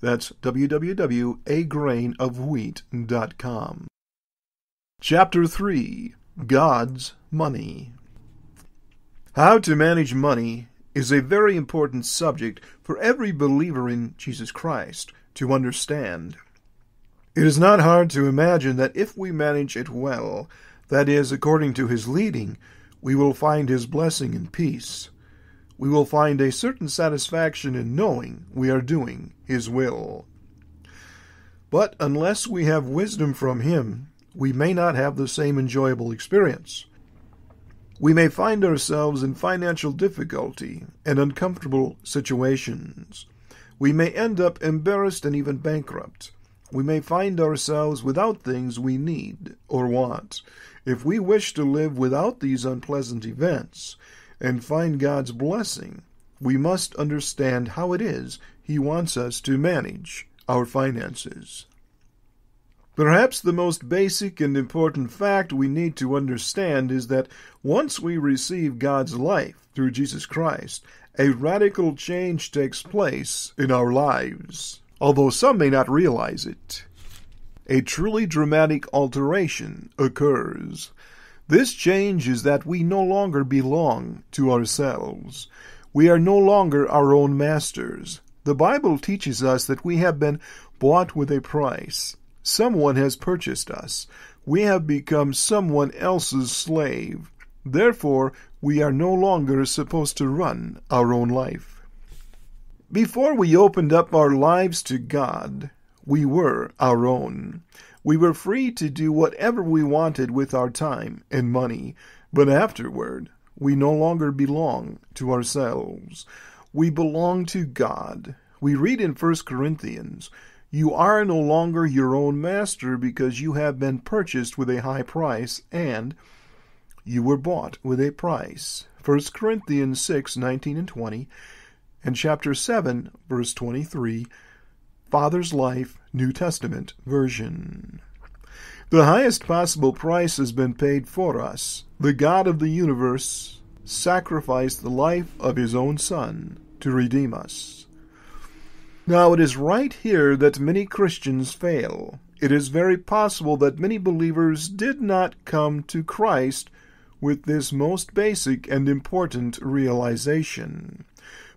That's www.agrainofwheat.com. Chapter 3 God's Money How to manage money is a very important subject for every believer in Jesus Christ to understand. It is not hard to imagine that if we manage it well, that is, according to His leading, we will find His blessing and peace. We will find a certain satisfaction in knowing we are doing His will. But unless we have wisdom from Him, we may not have the same enjoyable experience. We may find ourselves in financial difficulty and uncomfortable situations. We may end up embarrassed and even bankrupt we may find ourselves without things we need or want. If we wish to live without these unpleasant events and find God's blessing, we must understand how it is He wants us to manage our finances. Perhaps the most basic and important fact we need to understand is that once we receive God's life through Jesus Christ, a radical change takes place in our lives although some may not realize it. A truly dramatic alteration occurs. This change is that we no longer belong to ourselves. We are no longer our own masters. The Bible teaches us that we have been bought with a price. Someone has purchased us. We have become someone else's slave. Therefore, we are no longer supposed to run our own life. Before we opened up our lives to God, we were our own. We were free to do whatever we wanted with our time and money, but afterward, we no longer belong to ourselves. We belong to God. We read in 1 Corinthians, You are no longer your own master because you have been purchased with a high price, and you were bought with a price. 1 Corinthians 6 19 and 20 and chapter 7, verse 23, Father's Life, New Testament version. The highest possible price has been paid for us. The God of the universe sacrificed the life of his own Son to redeem us. Now, it is right here that many Christians fail. It is very possible that many believers did not come to Christ with this most basic and important realization.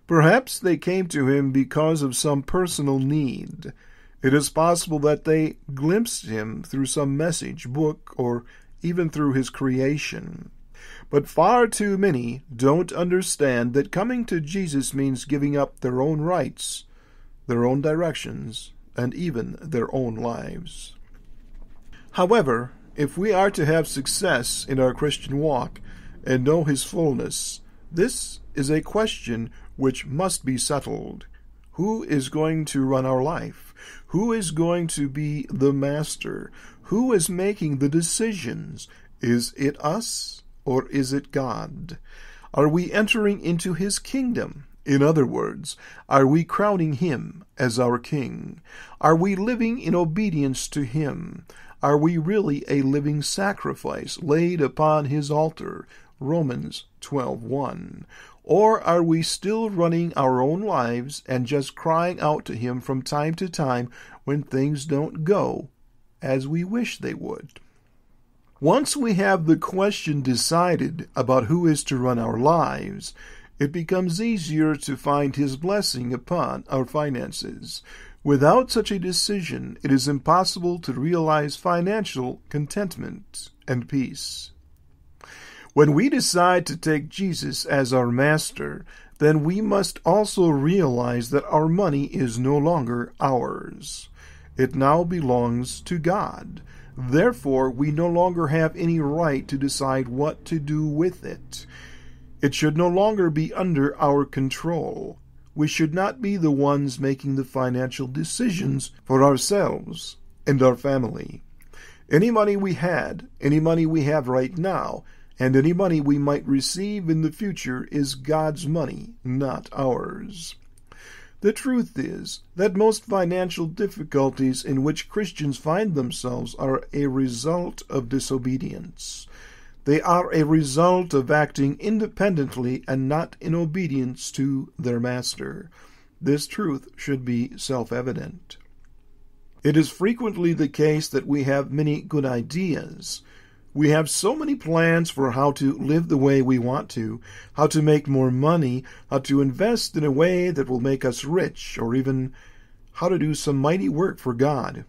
Perhaps they came to him because of some personal need. It is possible that they glimpsed him through some message, book, or even through his creation. But far too many don't understand that coming to Jesus means giving up their own rights, their own directions, and even their own lives. However, if we are to have success in our Christian walk and know His fullness, this is a question which must be settled. Who is going to run our life? Who is going to be the master? Who is making the decisions? Is it us or is it God? Are we entering into his kingdom? In other words, are we crowning him as our king? Are we living in obedience to him? Are we really a living sacrifice laid upon his altar? Romans 12:1. Or are we still running our own lives and just crying out to Him from time to time when things don't go as we wish they would? Once we have the question decided about who is to run our lives, it becomes easier to find His blessing upon our finances. Without such a decision, it is impossible to realize financial contentment and peace. When we decide to take Jesus as our master, then we must also realize that our money is no longer ours. It now belongs to God. Therefore, we no longer have any right to decide what to do with it. It should no longer be under our control. we should not be the ones making the financial decisions for ourselves and our family. Any money we had, any money we have right now, and any money we might receive in the future is God's money, not ours. The truth is that most financial difficulties in which Christians find themselves are a result of disobedience. They are a result of acting independently and not in obedience to their master. This truth should be self evident. It is frequently the case that we have many good ideas. We have so many plans for how to live the way we want to, how to make more money, how to invest in a way that will make us rich, or even how to do some mighty work for God.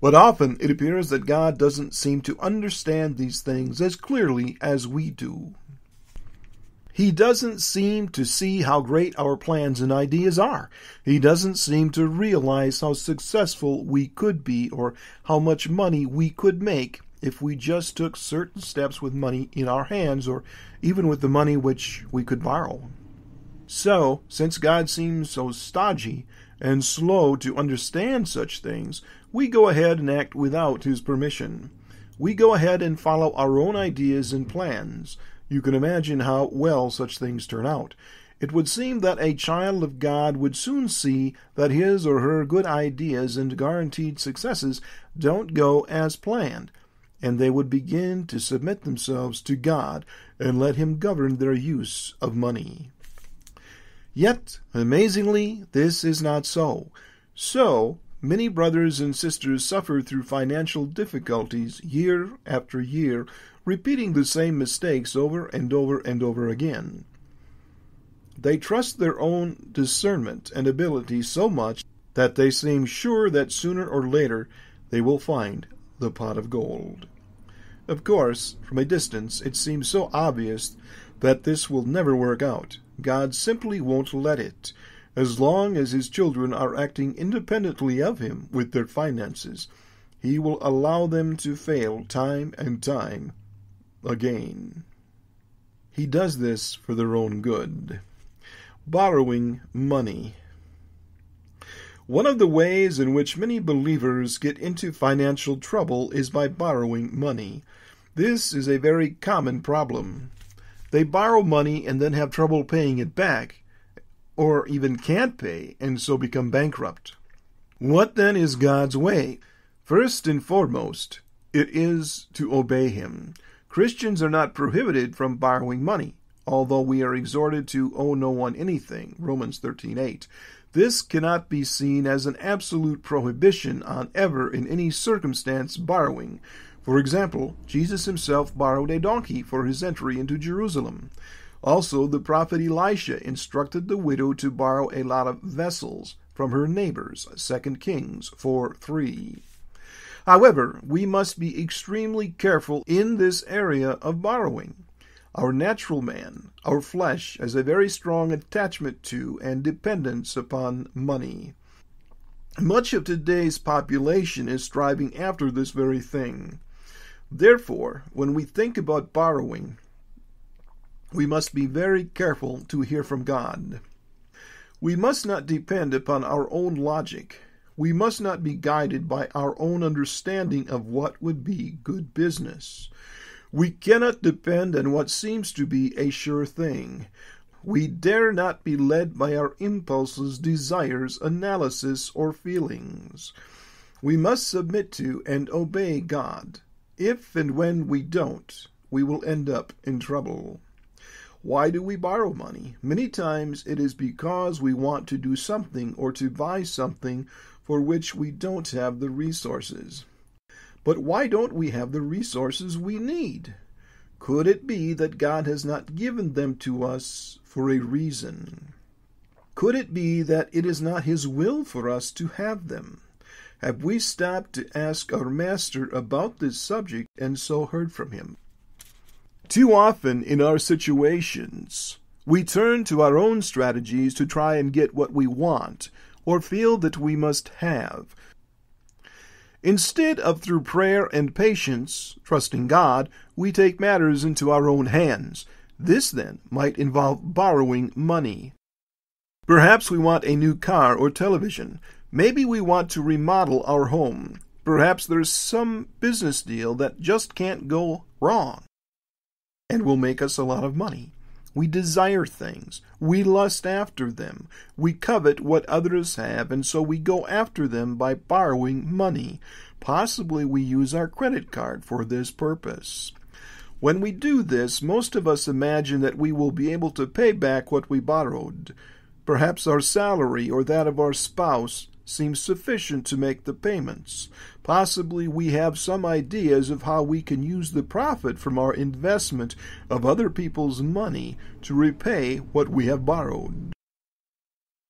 But often it appears that God doesn't seem to understand these things as clearly as we do. He doesn't seem to see how great our plans and ideas are. He doesn't seem to realize how successful we could be or how much money we could make if we just took certain steps with money in our hands or even with the money which we could borrow. So, since God seems so stodgy and slow to understand such things, we go ahead and act without His permission. We go ahead and follow our own ideas and plans you can imagine how well such things turn out. It would seem that a child of God would soon see that his or her good ideas and guaranteed successes don't go as planned, and they would begin to submit themselves to God and let Him govern their use of money. Yet, amazingly, this is not so. So, many brothers and sisters suffer through financial difficulties year after year repeating the same mistakes over and over and over again. They trust their own discernment and ability so much that they seem sure that sooner or later they will find the pot of gold. Of course, from a distance, it seems so obvious that this will never work out. God simply won't let it. As long as His children are acting independently of Him with their finances, He will allow them to fail time and time again. He does this for their own good. Borrowing money. One of the ways in which many believers get into financial trouble is by borrowing money. This is a very common problem. They borrow money and then have trouble paying it back, or even can't pay, and so become bankrupt. What then is God's way? First and foremost, it is to obey Him. Christians are not prohibited from borrowing money, although we are exhorted to owe no one anything. Romans 13:8. This cannot be seen as an absolute prohibition on ever in any circumstance borrowing. For example, Jesus himself borrowed a donkey for his entry into Jerusalem. Also, the prophet Elisha instructed the widow to borrow a lot of vessels from her neighbors. 2 Kings 4 3. However, we must be extremely careful in this area of borrowing. Our natural man, our flesh, has a very strong attachment to and dependence upon money. Much of today's population is striving after this very thing. Therefore, when we think about borrowing, we must be very careful to hear from God. We must not depend upon our own logic we must not be guided by our own understanding of what would be good business. We cannot depend on what seems to be a sure thing. We dare not be led by our impulses, desires, analysis, or feelings. We must submit to and obey God. If and when we don't, we will end up in trouble. Why do we borrow money? Many times it is because we want to do something or to buy something for which we don't have the resources. But why don't we have the resources we need? Could it be that God has not given them to us for a reason? Could it be that it is not His will for us to have them? Have we stopped to ask our Master about this subject and so heard from Him? Too often in our situations, we turn to our own strategies to try and get what we want or feel that we must have. Instead of through prayer and patience, trusting God, we take matters into our own hands. This, then, might involve borrowing money. Perhaps we want a new car or television. Maybe we want to remodel our home. Perhaps there's some business deal that just can't go wrong and will make us a lot of money. We desire things. We lust after them. We covet what others have, and so we go after them by borrowing money. Possibly we use our credit card for this purpose. When we do this, most of us imagine that we will be able to pay back what we borrowed. Perhaps our salary or that of our spouse seems sufficient to make the payments. Possibly we have some ideas of how we can use the profit from our investment of other people's money to repay what we have borrowed.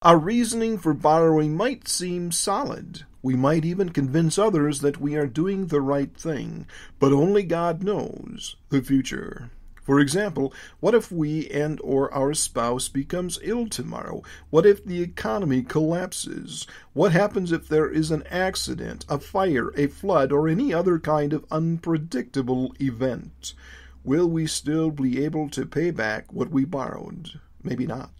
Our reasoning for borrowing might seem solid. We might even convince others that we are doing the right thing, but only God knows the future. For example, what if we and or our spouse becomes ill tomorrow? What if the economy collapses? What happens if there is an accident, a fire, a flood, or any other kind of unpredictable event? Will we still be able to pay back what we borrowed? Maybe not.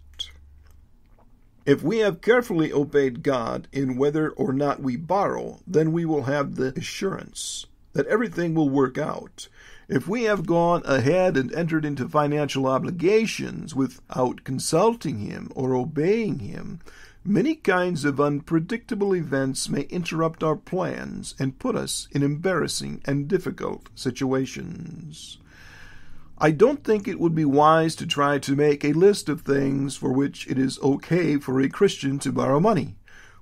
If we have carefully obeyed God in whether or not we borrow, then we will have the assurance that everything will work out. If we have gone ahead and entered into financial obligations without consulting Him or obeying Him, many kinds of unpredictable events may interrupt our plans and put us in embarrassing and difficult situations. I don't think it would be wise to try to make a list of things for which it is okay for a Christian to borrow money.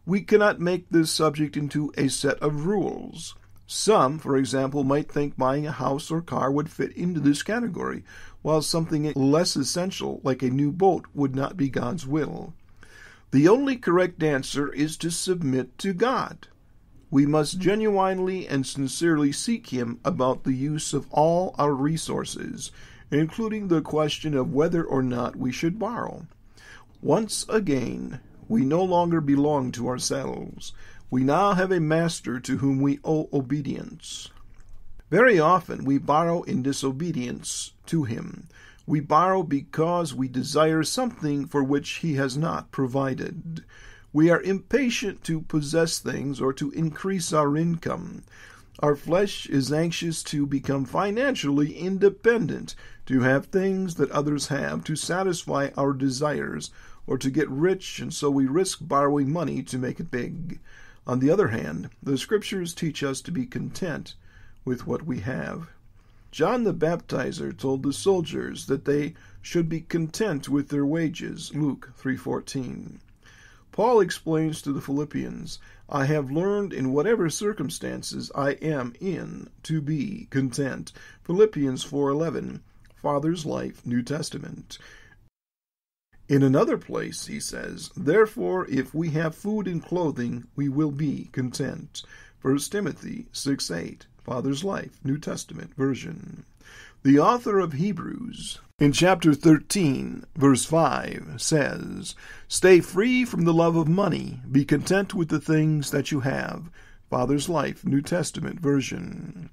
We cannot make this subject into a set of rules. Some, for example, might think buying a house or car would fit into this category, while something less essential, like a new boat, would not be God's will. The only correct answer is to submit to God. We must genuinely and sincerely seek Him about the use of all our resources, including the question of whether or not we should borrow. Once again, we no longer belong to ourselves. We now have a master to whom we owe obedience. Very often we borrow in disobedience to him. We borrow because we desire something for which he has not provided. We are impatient to possess things or to increase our income. Our flesh is anxious to become financially independent, to have things that others have, to satisfy our desires, or to get rich, and so we risk borrowing money to make it big. On the other hand, the Scriptures teach us to be content with what we have. John the Baptizer told the soldiers that they should be content with their wages. Luke 3:14. Paul explains to the Philippians, I have learned in whatever circumstances I am in to be content. Philippians 4:11. Father's Life, New Testament. In another place, he says, Therefore, if we have food and clothing, we will be content. 1 Timothy 6 8, Father's Life, New Testament version. The author of Hebrews, in chapter 13, verse 5, says, Stay free from the love of money, be content with the things that you have. Father's Life, New Testament version.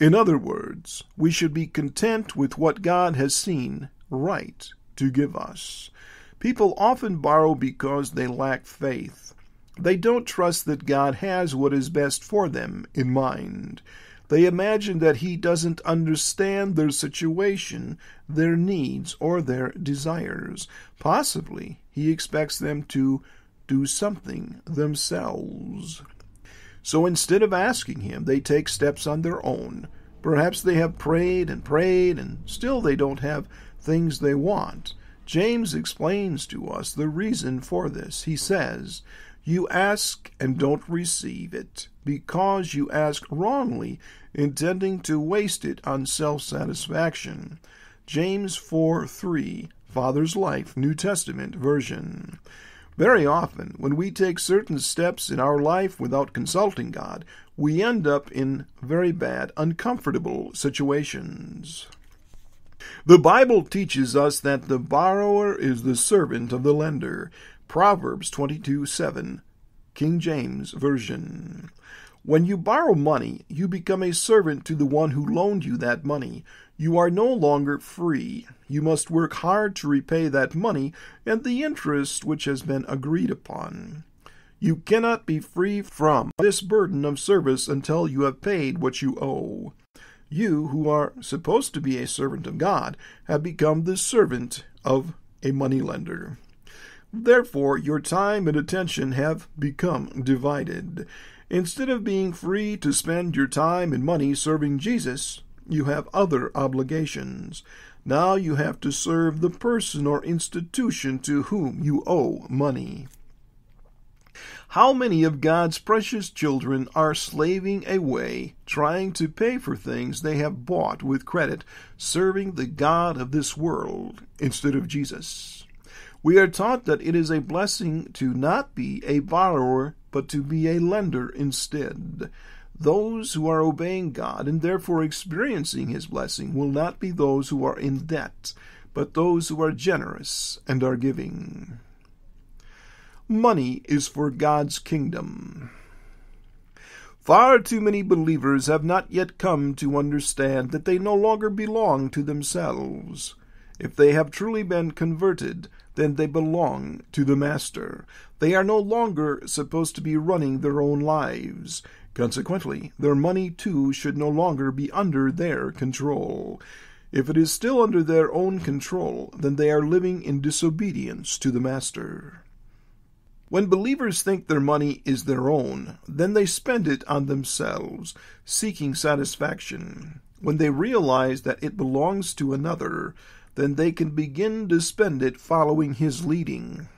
In other words, we should be content with what God has seen right to give us. People often borrow because they lack faith. They don't trust that God has what is best for them in mind. They imagine that He doesn't understand their situation, their needs, or their desires. Possibly He expects them to do something themselves. So instead of asking Him, they take steps on their own. Perhaps they have prayed and prayed, and still they don't have things they want. James explains to us the reason for this. He says, You ask and don't receive it, because you ask wrongly, intending to waste it on self satisfaction. James 4 3, Father's Life, New Testament version. Very often, when we take certain steps in our life without consulting God, we end up in very bad, uncomfortable situations. The Bible teaches us that the borrower is the servant of the lender. Proverbs 22 7, King James Version. When you borrow money, you become a servant to the one who loaned you that money. You are no longer free. You must work hard to repay that money and the interest which has been agreed upon. You cannot be free from this burden of service until you have paid what you owe. You, who are supposed to be a servant of God, have become the servant of a moneylender. Therefore, your time and attention have become divided. Instead of being free to spend your time and money serving Jesus, you have other obligations. Now you have to serve the person or institution to whom you owe money. How many of God's precious children are slaving away, trying to pay for things they have bought with credit, serving the God of this world instead of Jesus? We are taught that it is a blessing to not be a borrower, but to be a lender instead. Those who are obeying God and therefore experiencing His blessing will not be those who are in debt, but those who are generous and are giving. Money is for God's kingdom. Far too many believers have not yet come to understand that they no longer belong to themselves. If they have truly been converted, then they belong to the Master. They are no longer supposed to be running their own lives. Consequently, their money too should no longer be under their control. If it is still under their own control, then they are living in disobedience to the Master. When believers think their money is their own, then they spend it on themselves, seeking satisfaction. When they realize that it belongs to another, then they can begin to spend it following his leading.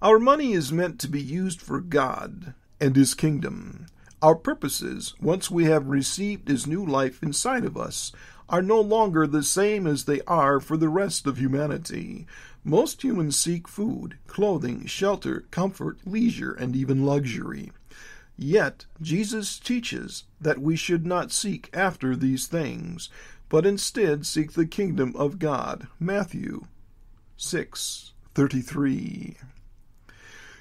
Our money is meant to be used for God and his kingdom. Our purposes, once we have received his new life inside of us, are no longer the same as they are for the rest of humanity. Most humans seek food, clothing, shelter, comfort, leisure, and even luxury. Yet, Jesus teaches that we should not seek after these things, but instead seek the kingdom of God. Matthew 6:33.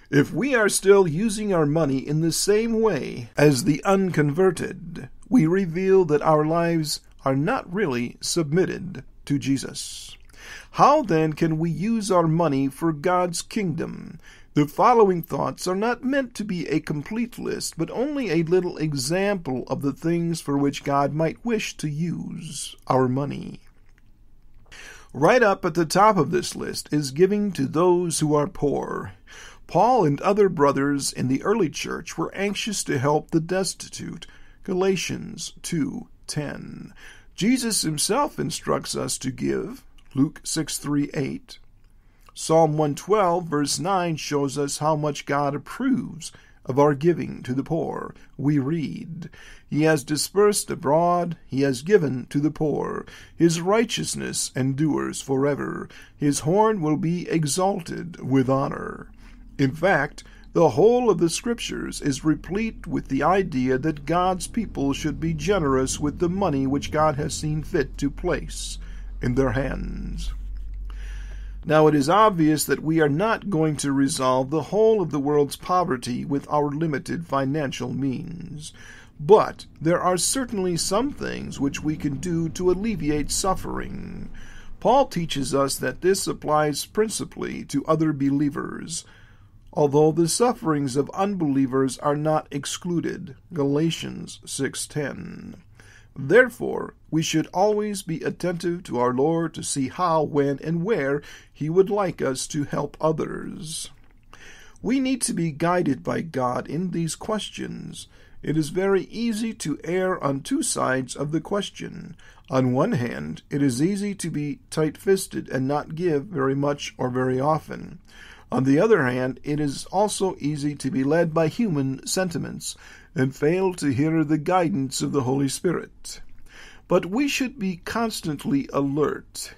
If we are still using our money in the same way as the unconverted, we reveal that our lives are not really submitted to Jesus. How then can we use our money for God's kingdom? The following thoughts are not meant to be a complete list, but only a little example of the things for which God might wish to use our money. Right up at the top of this list is giving to those who are poor. Paul and other brothers in the early church were anxious to help the destitute. Galatians 2:10. Jesus himself instructs us to give. Luke 6 3 8. Psalm 112, verse 9, shows us how much God approves of our giving to the poor. We read, He has dispersed abroad, He has given to the poor. His righteousness endures forever. His horn will be exalted with honor. In fact, the whole of the Scriptures is replete with the idea that God's people should be generous with the money which God has seen fit to place in their hands. Now, it is obvious that we are not going to resolve the whole of the world's poverty with our limited financial means. But there are certainly some things which we can do to alleviate suffering. Paul teaches us that this applies principally to other believers although the sufferings of unbelievers are not excluded. Galatians 6:10. Therefore, we should always be attentive to our Lord to see how, when, and where he would like us to help others. We need to be guided by God in these questions. It is very easy to err on two sides of the question. On one hand, it is easy to be tight fisted and not give very much or very often. On the other hand, it is also easy to be led by human sentiments and fail to hear the guidance of the Holy Spirit. But we should be constantly alert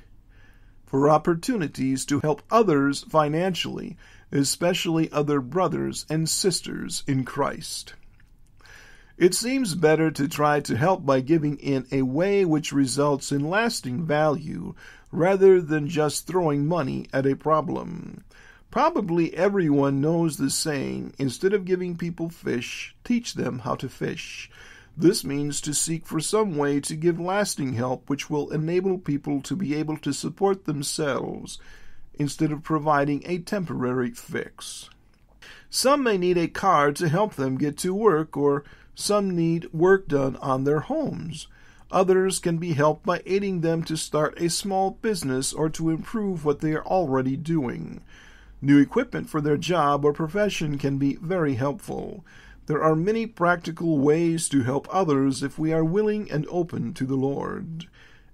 for opportunities to help others financially, especially other brothers and sisters in Christ. It seems better to try to help by giving in a way which results in lasting value rather than just throwing money at a problem. Probably everyone knows the saying instead of giving people fish, teach them how to fish. This means to seek for some way to give lasting help which will enable people to be able to support themselves instead of providing a temporary fix. Some may need a car to help them get to work, or some need work done on their homes. Others can be helped by aiding them to start a small business or to improve what they are already doing. New equipment for their job or profession can be very helpful. There are many practical ways to help others if we are willing and open to the Lord.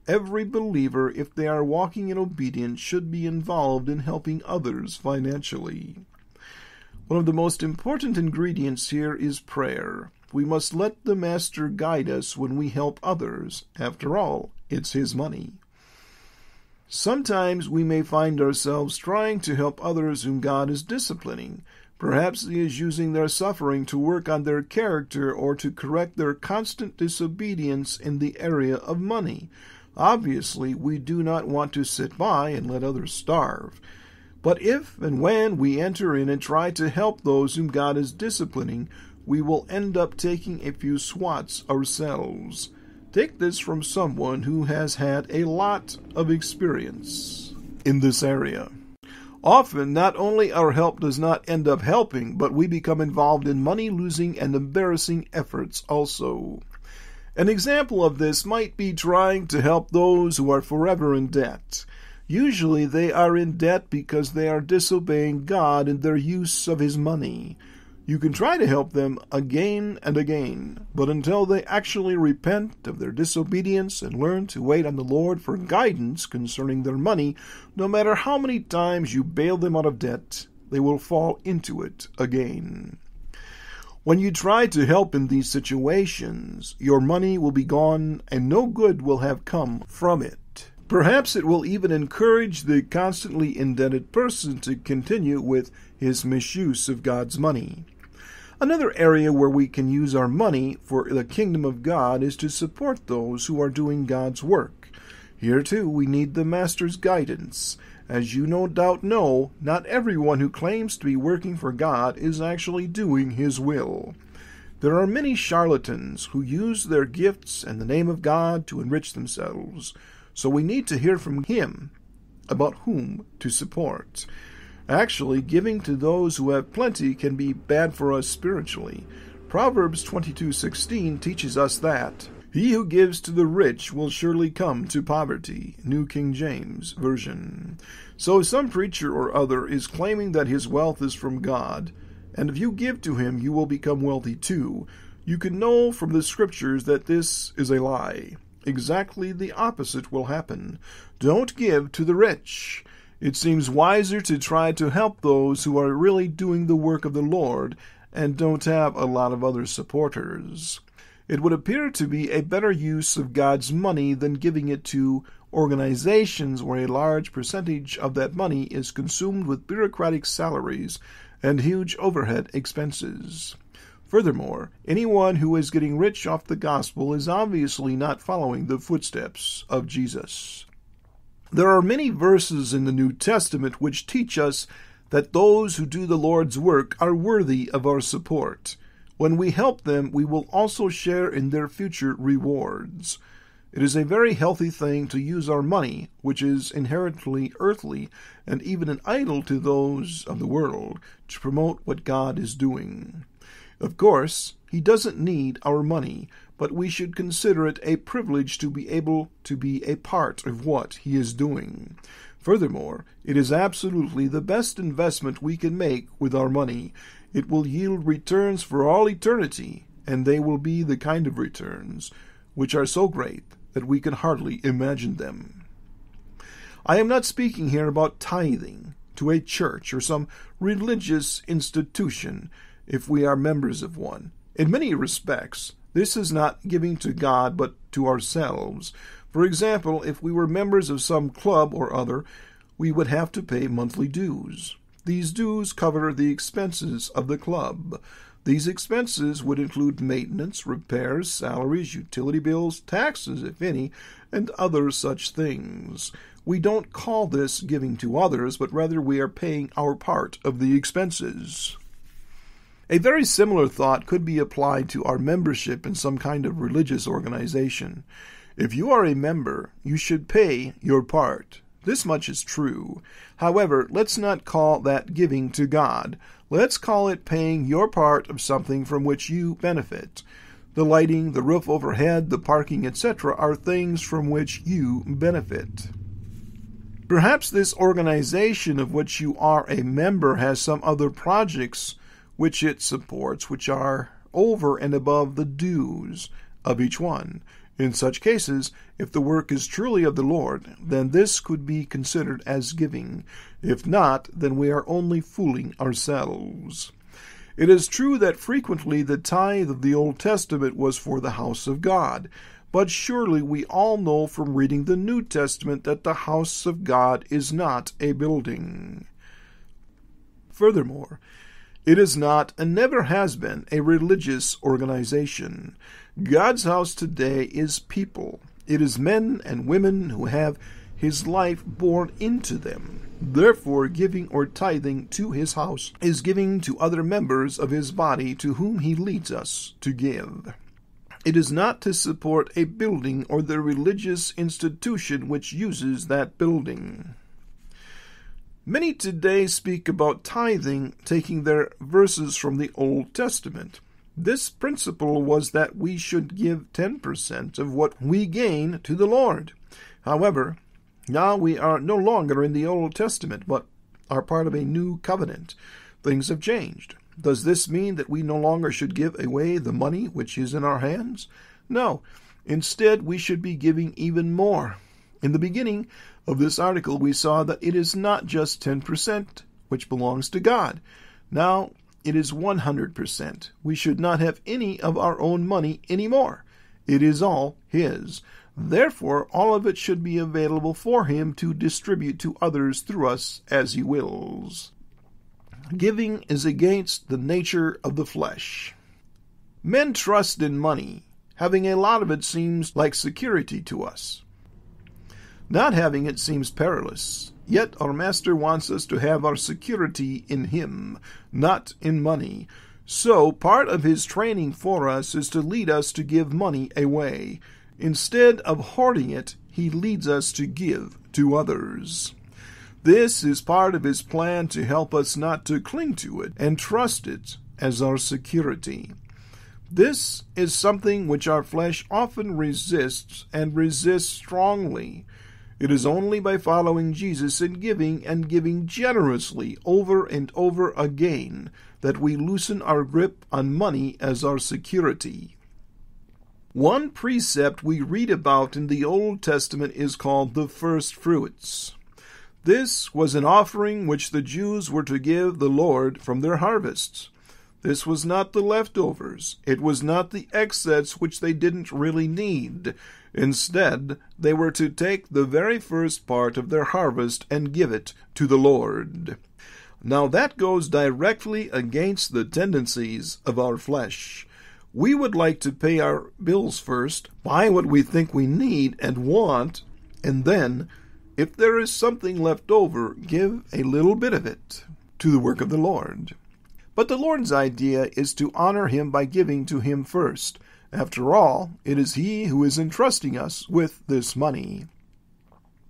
Every believer, if they are walking in obedience, should be involved in helping others financially. One of the most important ingredients here is prayer. We must let the Master guide us when we help others. After all, it's his money. Sometimes we may find ourselves trying to help others whom God is disciplining. Perhaps he is using their suffering to work on their character or to correct their constant disobedience in the area of money. Obviously, we do not want to sit by and let others starve. But if and when we enter in and try to help those whom God is disciplining, we will end up taking a few swats ourselves. Take this from someone who has had a lot of experience in this area. Often, not only our help does not end up helping, but we become involved in money losing and embarrassing efforts also. An example of this might be trying to help those who are forever in debt. Usually they are in debt because they are disobeying God in their use of His money. You can try to help them again and again, but until they actually repent of their disobedience and learn to wait on the Lord for guidance concerning their money, no matter how many times you bail them out of debt, they will fall into it again. When you try to help in these situations, your money will be gone and no good will have come from it. Perhaps it will even encourage the constantly indebted person to continue with his misuse of God's money. Another area where we can use our money for the kingdom of God is to support those who are doing God's work. Here, too, we need the Master's guidance. As you no doubt know, not everyone who claims to be working for God is actually doing His will. There are many charlatans who use their gifts and the name of God to enrich themselves, so we need to hear from Him about whom to support. Actually, giving to those who have plenty can be bad for us spiritually. Proverbs 22:16 teaches us that he who gives to the rich will surely come to poverty. New King James Version. So some preacher or other is claiming that his wealth is from God, and if you give to him you will become wealthy too, you can know from the scriptures that this is a lie. Exactly the opposite will happen. Don't give to the rich. It seems wiser to try to help those who are really doing the work of the Lord and don't have a lot of other supporters. It would appear to be a better use of God's money than giving it to organizations where a large percentage of that money is consumed with bureaucratic salaries and huge overhead expenses. Furthermore, anyone who is getting rich off the gospel is obviously not following the footsteps of Jesus. There are many verses in the New Testament which teach us that those who do the Lord's work are worthy of our support. When we help them, we will also share in their future rewards. It is a very healthy thing to use our money, which is inherently earthly and even an idol to those of the world, to promote what God is doing. Of course, He doesn't need our money, but we should consider it a privilege to be able to be a part of what he is doing. Furthermore, it is absolutely the best investment we can make with our money. It will yield returns for all eternity, and they will be the kind of returns which are so great that we can hardly imagine them. I am not speaking here about tithing to a church or some religious institution if we are members of one. In many respects, this is not giving to God, but to ourselves. For example, if we were members of some club or other, we would have to pay monthly dues. These dues cover the expenses of the club. These expenses would include maintenance, repairs, salaries, utility bills, taxes, if any, and other such things. we don't call this giving to others, but rather we are paying our part of the expenses. A very similar thought could be applied to our membership in some kind of religious organization. If you are a member, you should pay your part. This much is true. However, let's not call that giving to God. Let's call it paying your part of something from which you benefit. The lighting, the roof overhead, the parking, etc., are things from which you benefit. Perhaps this organization of which you are a member has some other projects which it supports, which are over and above the dues of each one. In such cases, if the work is truly of the Lord, then this could be considered as giving. If not, then we are only fooling ourselves. It is true that frequently the tithe of the Old Testament was for the house of God, but surely we all know from reading the New Testament that the house of God is not a building. Furthermore, it is not and never has been a religious organization. God's house today is people. It is men and women who have his life born into them. Therefore, giving or tithing to his house is giving to other members of his body to whom he leads us to give. It is not to support a building or the religious institution which uses that building. Many today speak about tithing, taking their verses from the Old Testament. This principle was that we should give 10% of what we gain to the Lord. However, now we are no longer in the Old Testament, but are part of a new covenant. Things have changed. Does this mean that we no longer should give away the money which is in our hands? No. Instead, we should be giving even more. In the beginning of this article, we saw that it is not just 10% which belongs to God. Now it is 100%. We should not have any of our own money anymore. It is all His. Therefore, all of it should be available for Him to distribute to others through us as He wills. Giving is against the nature of the flesh. Men trust in money. Having a lot of it seems like security to us. Not having it seems perilous. Yet our Master wants us to have our security in Him, not in money. So part of His training for us is to lead us to give money away. Instead of hoarding it, He leads us to give to others. This is part of His plan to help us not to cling to it and trust it as our security. This is something which our flesh often resists and resists strongly. It is only by following Jesus in giving and giving generously over and over again that we loosen our grip on money as our security. One precept we read about in the Old Testament is called the first fruits. This was an offering which the Jews were to give the Lord from their harvests. This was not the leftovers. It was not the excess which they didn't really need. Instead, they were to take the very first part of their harvest and give it to the Lord. Now that goes directly against the tendencies of our flesh. We would like to pay our bills first, buy what we think we need and want, and then, if there is something left over, give a little bit of it to the work of the Lord. But the Lord's idea is to honor Him by giving to Him first, after all, it is He who is entrusting us with this money.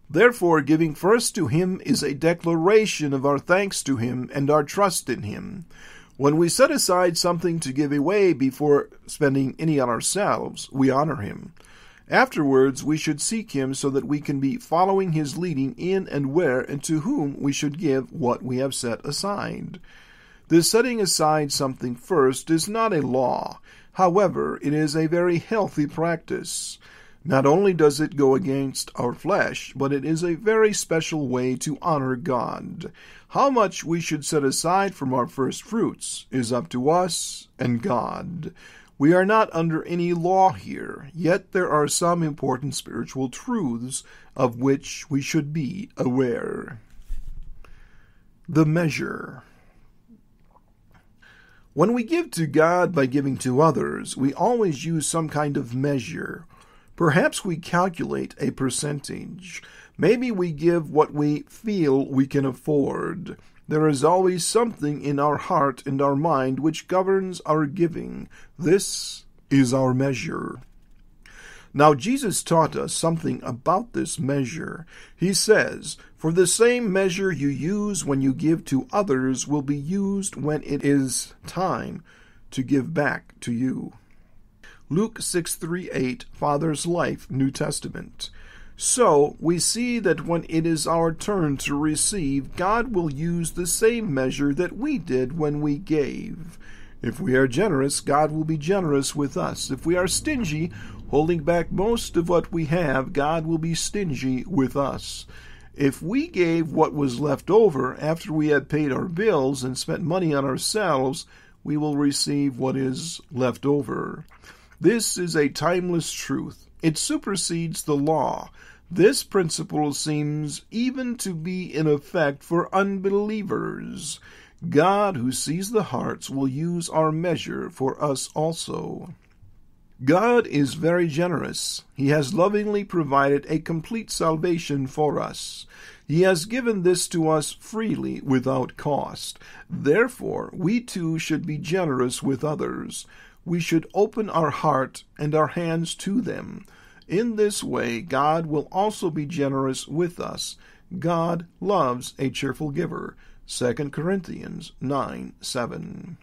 Therefore, giving first to Him is a declaration of our thanks to Him and our trust in Him. When we set aside something to give away before spending any on ourselves, we honor Him. Afterwards, we should seek Him so that we can be following His leading in and where and to whom we should give what we have set aside. This setting aside something first is not a law. However, it is a very healthy practice. Not only does it go against our flesh, but it is a very special way to honor God. How much we should set aside from our first fruits is up to us and God. We are not under any law here, yet there are some important spiritual truths of which we should be aware. The measure. When we give to God by giving to others, we always use some kind of measure. Perhaps we calculate a percentage. Maybe we give what we feel we can afford. There is always something in our heart and our mind which governs our giving. This is our measure. Now, Jesus taught us something about this measure. He says, For the same measure you use when you give to others will be used when it is time to give back to you. Luke 638, Father's Life, New Testament. So, we see that when it is our turn to receive, God will use the same measure that we did when we gave. If we are generous, God will be generous with us. If we are stingy, holding back most of what we have, God will be stingy with us. If we gave what was left over after we had paid our bills and spent money on ourselves, we will receive what is left over. This is a timeless truth. It supersedes the law. This principle seems even to be in effect for unbelievers. God, who sees the hearts, will use our measure for us also. God is very generous. He has lovingly provided a complete salvation for us. He has given this to us freely without cost. Therefore, we too should be generous with others we should open our heart and our hands to them. In this way, God will also be generous with us. God loves a cheerful giver. 2 Corinthians 9 7.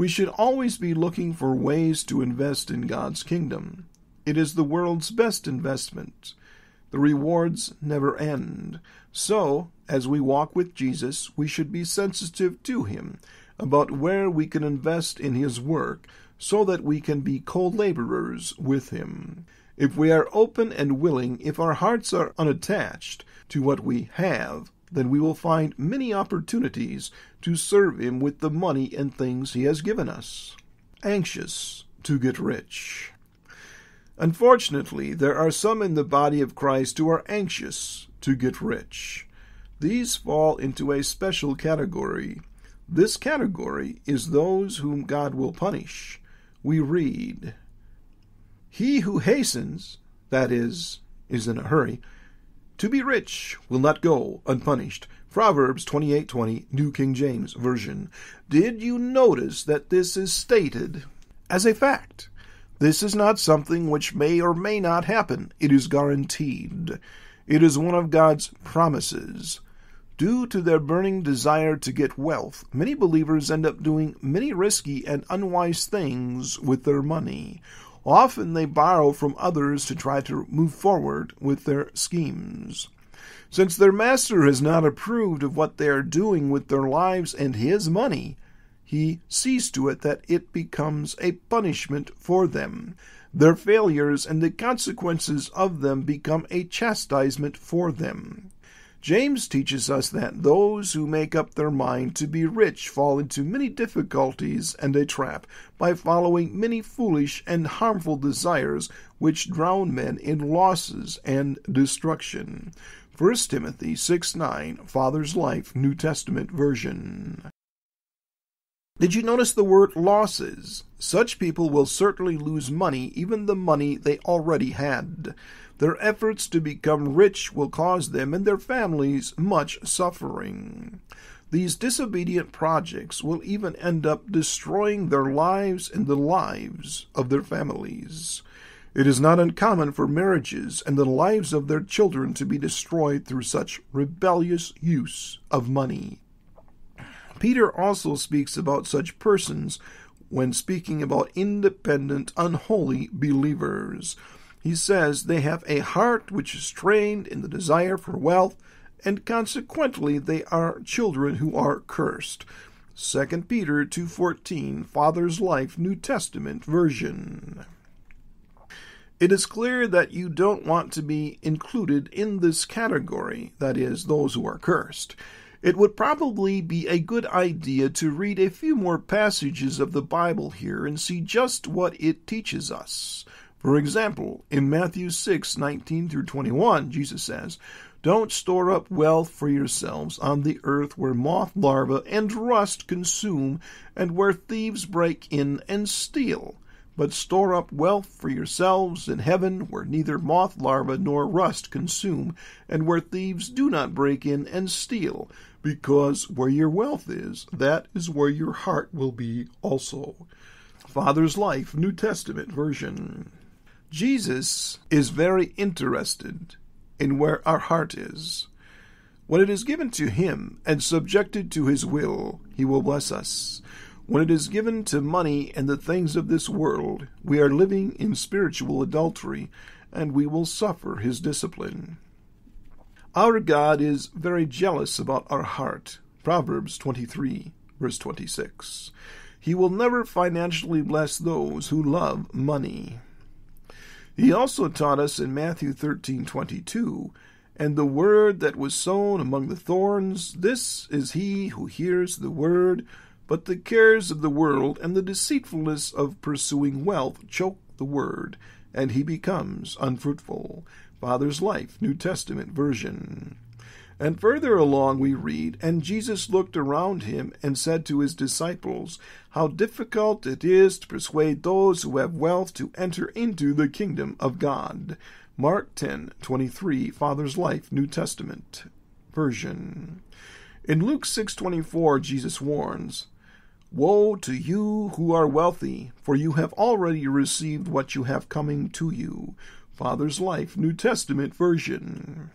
We should always be looking for ways to invest in God's kingdom. It is the world's best investment. The rewards never end. So, as we walk with Jesus, we should be sensitive to Him about where we can invest in His work so that we can be co laborers with Him. If we are open and willing, if our hearts are unattached to what we have, then we will find many opportunities to serve Him with the money and things He has given us. Anxious to get rich. Unfortunately, there are some in the body of Christ who are anxious to get rich. These fall into a special category. This category is those whom God will punish we read, He who hastens, that is, is in a hurry, to be rich will not go unpunished. Proverbs 28:20, New King James Version. Did you notice that this is stated as a fact? This is not something which may or may not happen. It is guaranteed. It is one of God's promises. Due to their burning desire to get wealth, many believers end up doing many risky and unwise things with their money. Often they borrow from others to try to move forward with their schemes. Since their master has not approved of what they are doing with their lives and his money, he sees to it that it becomes a punishment for them. Their failures and the consequences of them become a chastisement for them. James teaches us that those who make up their mind to be rich fall into many difficulties and a trap by following many foolish and harmful desires which drown men in losses and destruction. 1 Timothy 6 9, Father's Life, New Testament Version. Did you notice the word losses? Such people will certainly lose money, even the money they already had. Their efforts to become rich will cause them and their families much suffering. These disobedient projects will even end up destroying their lives and the lives of their families. It is not uncommon for marriages and the lives of their children to be destroyed through such rebellious use of money. Peter also speaks about such persons when speaking about independent, unholy believers. He says they have a heart which is trained in the desire for wealth, and consequently they are children who are cursed. 2 Peter 2:14 Father's Life New Testament version. It is clear that you don't want to be included in this category, that is, those who are cursed. It would probably be a good idea to read a few more passages of the Bible here and see just what it teaches us. For example, in Matthew 6 19 through 21, Jesus says, Don't store up wealth for yourselves on the earth where moth, larva, and rust consume, and where thieves break in and steal. but store up wealth for yourselves in heaven, where neither moth larva nor rust consume, and where thieves do not break in and steal. Because where your wealth is, that is where your heart will be also. Father's Life, New Testament version. Jesus is very interested in where our heart is. When it is given to Him and subjected to His will, He will bless us. When it is given to money and the things of this world, we are living in spiritual adultery, and we will suffer his discipline. Our God is very jealous about our heart. Proverbs 23, verse 26. He will never financially bless those who love money. He also taught us in Matthew 13:22, and the word that was sown among the thorns, this is he who hears the word, but the cares of the world and the deceitfulness of pursuing wealth choke the word, and he becomes unfruitful. Father's Life, New Testament version. And further along we read, And Jesus looked around him and said to his disciples, How difficult it is to persuade those who have wealth to enter into the kingdom of God. Mark 10:23, Father's Life, New Testament version. In Luke 6:24, Jesus warns, Woe to you who are wealthy, for you have already received what you have coming to you. Father's Life, New Testament version.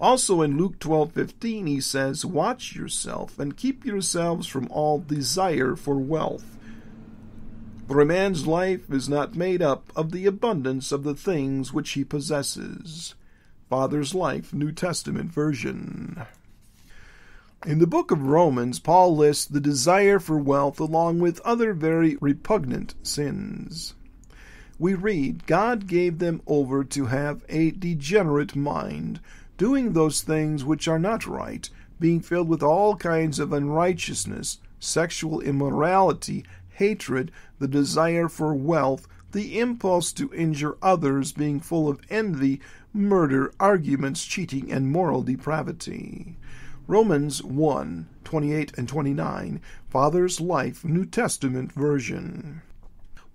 Also in Luke 12:15 he says, "Watch yourself and keep yourselves from all desire for wealth. For a man's life is not made up of the abundance of the things which he possesses." Father's Life, New Testament version. In the book of Romans, Paul lists the desire for wealth along with other very repugnant sins. We read, God gave them over to have a degenerate mind, doing those things which are not right, being filled with all kinds of unrighteousness, sexual immorality, hatred, the desire for wealth, the impulse to injure others, being full of envy, murder, arguments, cheating, and moral depravity. Romans 1 28 and 29, Father's Life, New Testament version.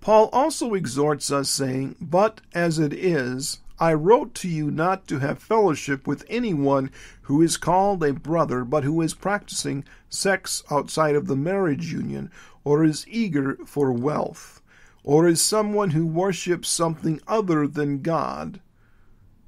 Paul also exhorts us, saying, But as it is, I wrote to you not to have fellowship with anyone who is called a brother, but who is practicing sex outside of the marriage union, or is eager for wealth, or is someone who worships something other than God,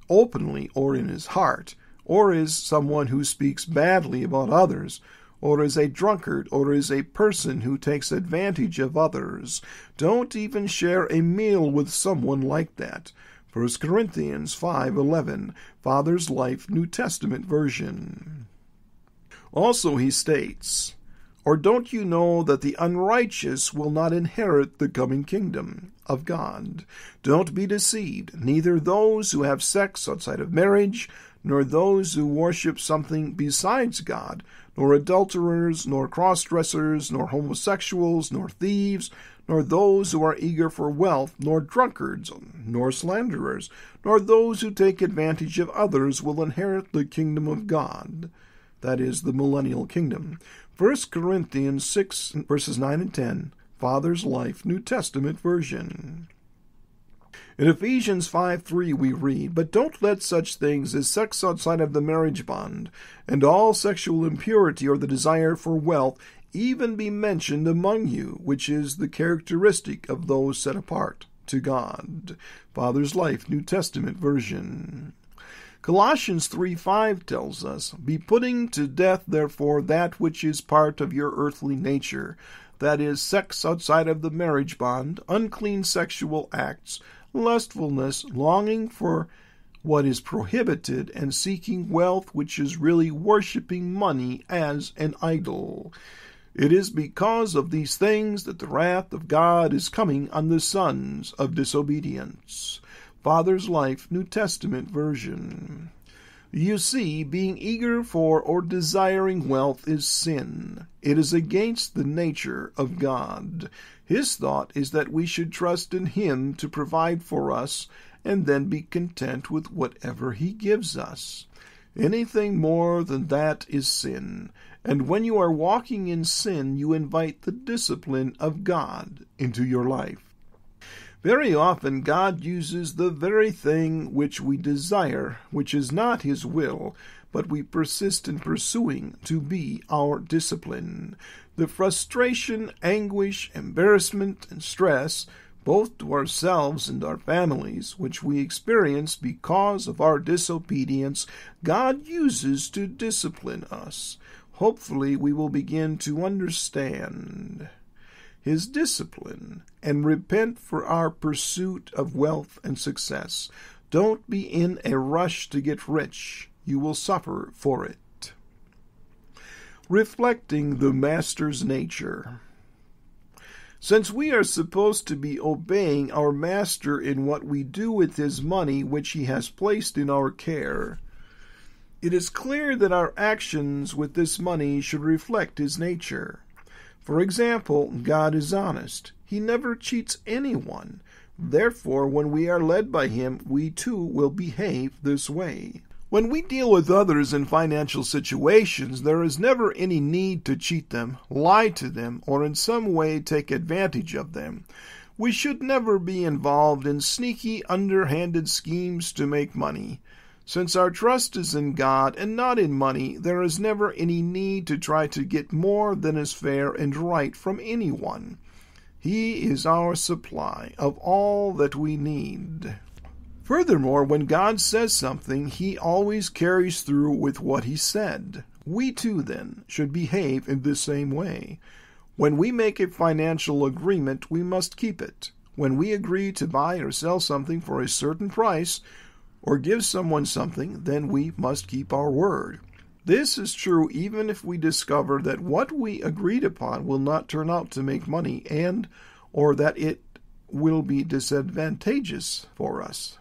openly or in his heart or is someone who speaks badly about others, or is a drunkard, or is a person who takes advantage of others. Don't even share a meal with someone like that. 1 Corinthians 5:11, Father's Life New Testament version. Also he states, or don't you know that the unrighteous will not inherit the coming kingdom of God? Don't be deceived, neither those who have sex outside of marriage, nor those who worship something besides God, nor adulterers, nor cross dressers, nor homosexuals, nor thieves, nor those who are eager for wealth, nor drunkards, nor slanderers, nor those who take advantage of others will inherit the kingdom of God. That is the millennial kingdom. 1 Corinthians 6, verses 9 and 10, Father's Life, New Testament version. In Ephesians 5 3, we read, But don't let such things as sex outside of the marriage bond, and all sexual impurity or the desire for wealth even be mentioned among you, which is the characteristic of those set apart to God. Father's Life, New Testament version. Colossians 3 5 tells us, Be putting to death, therefore, that which is part of your earthly nature, that is, sex outside of the marriage bond, unclean sexual acts, lustfulness, longing for what is prohibited, and seeking wealth which is really worshipping money as an idol. It is because of these things that the wrath of God is coming on the sons of disobedience. Father's Life, New Testament version. You see, being eager for or desiring wealth is sin. It is against the nature of God. His thought is that we should trust in Him to provide for us and then be content with whatever He gives us. Anything more than that is sin, and when you are walking in sin, you invite the discipline of God into your life. Very often God uses the very thing which we desire, which is not His will, but we persist in pursuing to be our discipline. The frustration, anguish, embarrassment, and stress, both to ourselves and our families, which we experience because of our disobedience, God uses to discipline us. Hopefully, we will begin to understand his discipline and repent for our pursuit of wealth and success. Don't be in a rush to get rich. You will suffer for it. Reflecting the Master's nature. Since we are supposed to be obeying our Master in what we do with his money which he has placed in our care, it is clear that our actions with this money should reflect his nature. For example, God is honest. He never cheats anyone. Therefore, when we are led by Him, we too will behave this way. When we deal with others in financial situations, there is never any need to cheat them, lie to them, or in some way take advantage of them. We should never be involved in sneaky, underhanded schemes to make money. Since our trust is in God and not in money, there is never any need to try to get more than is fair and right from anyone. He is our supply of all that we need. Furthermore, when God says something, he always carries through with what he said. We too, then, should behave in the same way. When we make a financial agreement, we must keep it. When we agree to buy or sell something for a certain price, or give someone something, then we must keep our word. This is true even if we discover that what we agreed upon will not turn out to make money and or that it will be disadvantageous for us.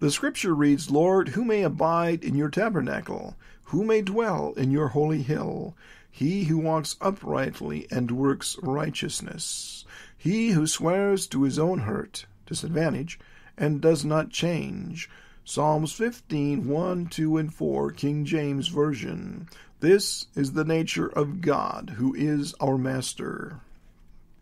The scripture reads, Lord, who may abide in your tabernacle? Who may dwell in your holy hill? He who walks uprightly and works righteousness. He who swears to his own hurt, disadvantage, and does not change Psalms 15, 1, 2, and 4, King James Version. This is the nature of God, who is our Master.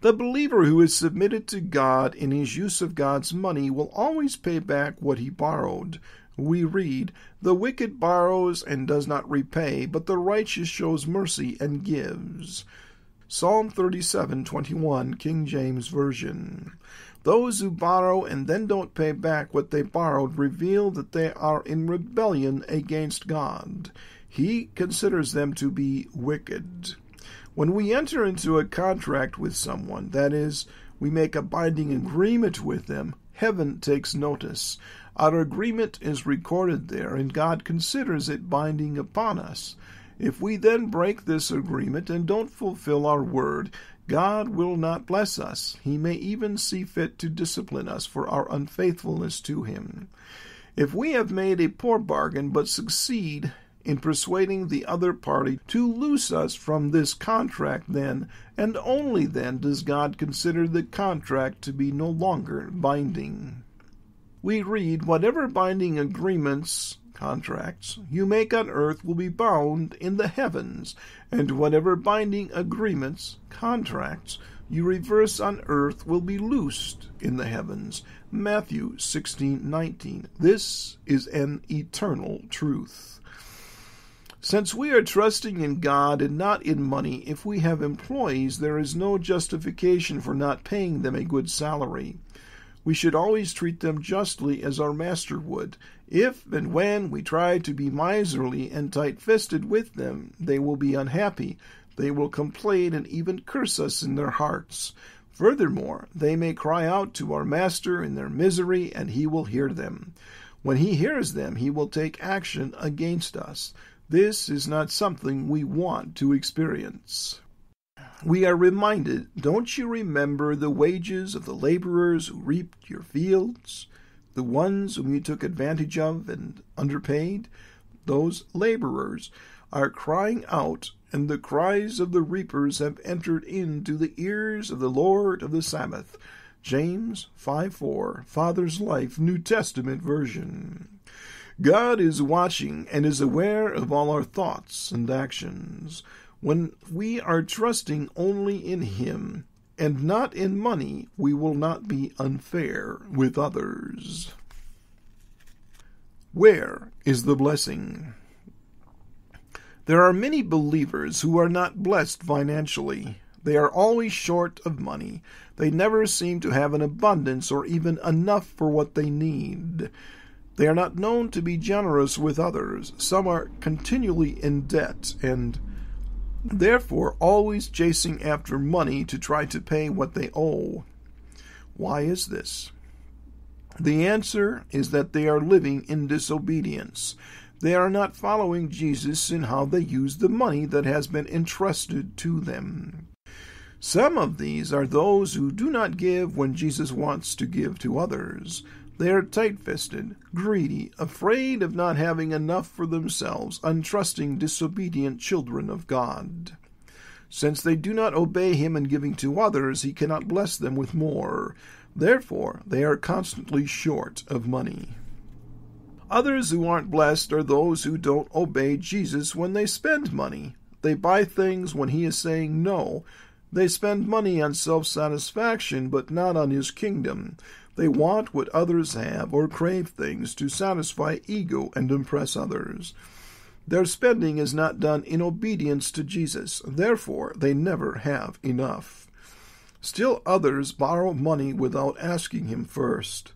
The believer who is submitted to God in his use of God's money will always pay back what he borrowed. We read, The wicked borrows and does not repay, but the righteous shows mercy and gives. Psalm 37:21, King James Version. Those who borrow and then don't pay back what they borrowed reveal that they are in rebellion against God. He considers them to be wicked. When we enter into a contract with someone, that is, we make a binding agreement with them, heaven takes notice. Our agreement is recorded there, and God considers it binding upon us. If we then break this agreement and don't fulfill our word, God will not bless us. He may even see fit to discipline us for our unfaithfulness to Him. If we have made a poor bargain but succeed in persuading the other party to loose us from this contract, then, and only then, does God consider the contract to be no longer binding. We read, Whatever binding agreements contracts you make on earth will be bound in the heavens, and whatever binding agreements, contracts, you reverse on earth will be loosed in the heavens. Matthew 16:19. This is an eternal truth. Since we are trusting in God and not in money, if we have employees, there is no justification for not paying them a good salary. We should always treat them justly as our Master would. If and when we try to be miserly and tight fisted with them, they will be unhappy. They will complain and even curse us in their hearts. Furthermore, they may cry out to our Master in their misery, and he will hear them. When he hears them, he will take action against us. This is not something we want to experience we are reminded, don't you remember the wages of the laborers who reaped your fields, the ones whom you took advantage of and underpaid? Those laborers are crying out, and the cries of the reapers have entered into the ears of the Lord of the Sabbath. James 5 4, Father's Life, New Testament Version. God is watching and is aware of all our thoughts and actions. When we are trusting only in Him, and not in money, we will not be unfair with others. Where is the blessing? There are many believers who are not blessed financially. They are always short of money. They never seem to have an abundance or even enough for what they need. They are not known to be generous with others. Some are continually in debt and therefore always chasing after money to try to pay what they owe. Why is this? The answer is that they are living in disobedience. They are not following Jesus in how they use the money that has been entrusted to them. Some of these are those who do not give when Jesus wants to give to others. They are tight fisted, greedy, afraid of not having enough for themselves, untrusting, disobedient children of God. Since they do not obey him in giving to others, he cannot bless them with more. Therefore, they are constantly short of money. Others who aren't blessed are those who don't obey Jesus when they spend money. They buy things when he is saying no, they spend money on self satisfaction, but not on his kingdom. They want what others have or crave things to satisfy ego and impress others. Their spending is not done in obedience to Jesus, therefore, they never have enough. Still others borrow money without asking him first.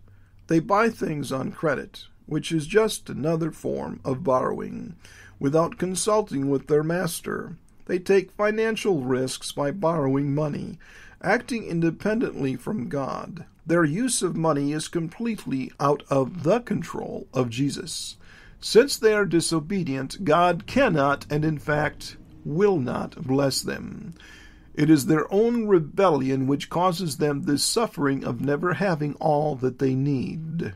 They buy things on credit, which is just another form of borrowing, without consulting with their master. They take financial risks by borrowing money, acting independently from God. Their use of money is completely out of the control of Jesus. Since they are disobedient, God cannot, and in fact will not, bless them. It is their own rebellion which causes them this suffering of never having all that they need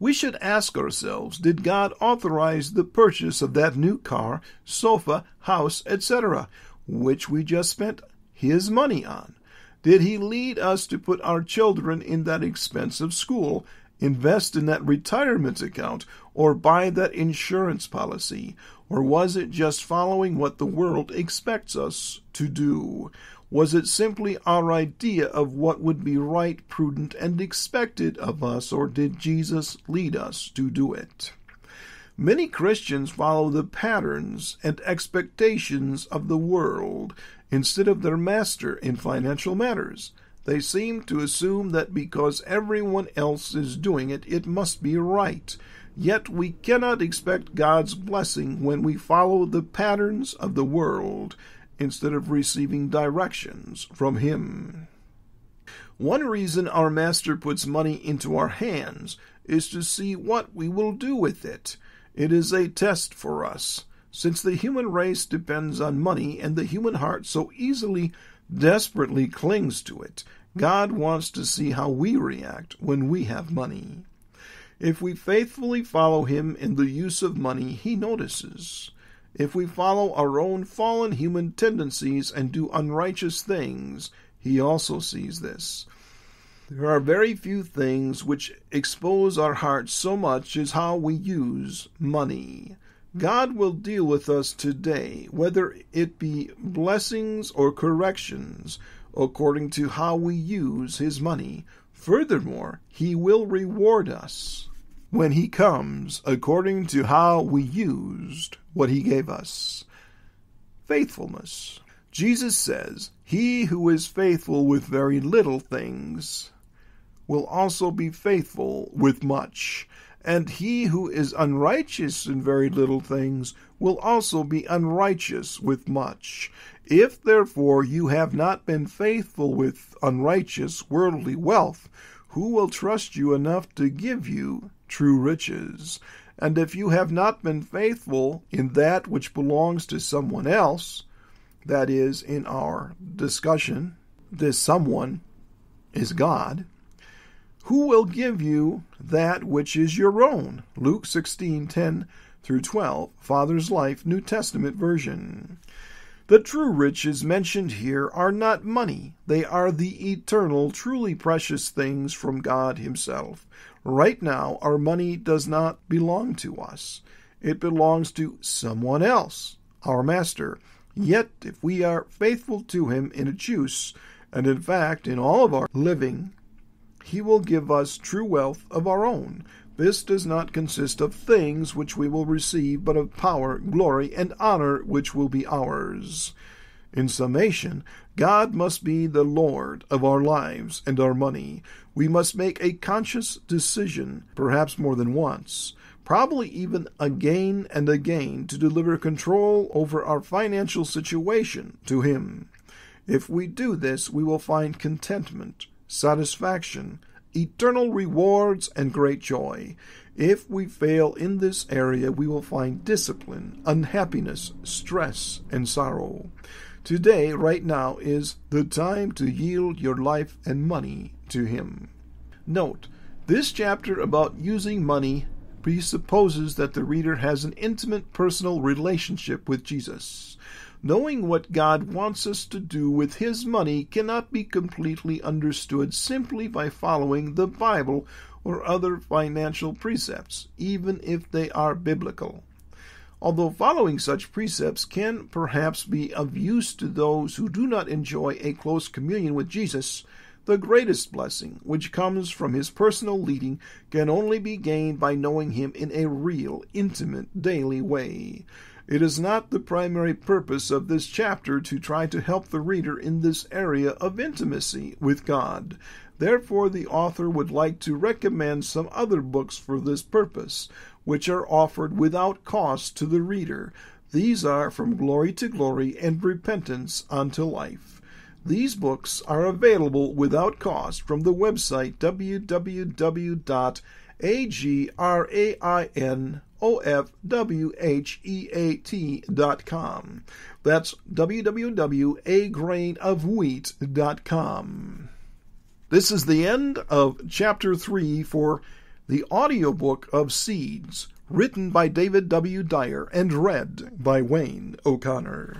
we should ask ourselves Did God authorize the purchase of that new car, sofa, house, etc., which we just spent His money on? Did He lead us to put our children in that expensive school, invest in that retirement account, or buy that insurance policy? Or was it just following what the world expects us to do? Was it simply our idea of what would be right, prudent, and expected of us, or did Jesus lead us to do it? Many Christians follow the patterns and expectations of the world instead of their master in financial matters. They seem to assume that because everyone else is doing it, it must be right. Yet we cannot expect God's blessing when we follow the patterns of the world instead of receiving directions from Him. One reason our Master puts money into our hands is to see what we will do with it. It is a test for us. Since the human race depends on money and the human heart so easily, desperately clings to it, God wants to see how we react when we have money. If we faithfully follow Him in the use of money, He notices. If we follow our own fallen human tendencies and do unrighteous things, he also sees this. There are very few things which expose our hearts so much as how we use money. God will deal with us today, whether it be blessings or corrections, according to how we use His money. Furthermore, He will reward us when he comes according to how we used what he gave us. Faithfulness. Jesus says, He who is faithful with very little things will also be faithful with much. And he who is unrighteous in very little things will also be unrighteous with much. If therefore you have not been faithful with unrighteous worldly wealth, who will trust you enough to give you true riches. And if you have not been faithful in that which belongs to someone else, that is, in our discussion, this someone is God, who will give you that which is your own? Luke 16:10 through 12, Father's Life, New Testament version. The true riches mentioned here are not money, they are the eternal, truly precious things from God Himself. Right now, our money does not belong to us, it belongs to someone else, our master. Yet, if we are faithful to him in its use, And in fact, in all of our living, He will give us true wealth of our own. This does not consist of things which we will receive, but of power, glory, and honor which will be ours. In summation, God must be the Lord of our lives and our money. We must make a conscious decision, perhaps more than once, probably even again and again, to deliver control over our financial situation to Him. If we do this, we will find contentment, satisfaction, eternal rewards, and great joy. If we fail in this area, we will find discipline, unhappiness, stress, and sorrow. Today, right now, is the time to yield your life and money to Him. Note, this chapter about using money presupposes that the reader has an intimate personal relationship with Jesus. Knowing what God wants us to do with His money cannot be completely understood simply by following the Bible or other financial precepts, even if they are biblical. Although following such precepts can perhaps be of use to those who do not enjoy a close communion with Jesus, the greatest blessing, which comes from his personal leading, can only be gained by knowing him in a real, intimate, daily way. It is not the primary purpose of this chapter to try to help the reader in this area of intimacy with God. Therefore, the author would like to recommend some other books for this purpose which are offered without cost to the reader. These are From Glory to Glory and Repentance unto Life. These books are available without cost from the website www.agrainofwheat.com. That's www.agrainofwheat.com. This is the end of chapter 3 for the audiobook of Seeds, written by David W. Dyer and read by Wayne O'Conner.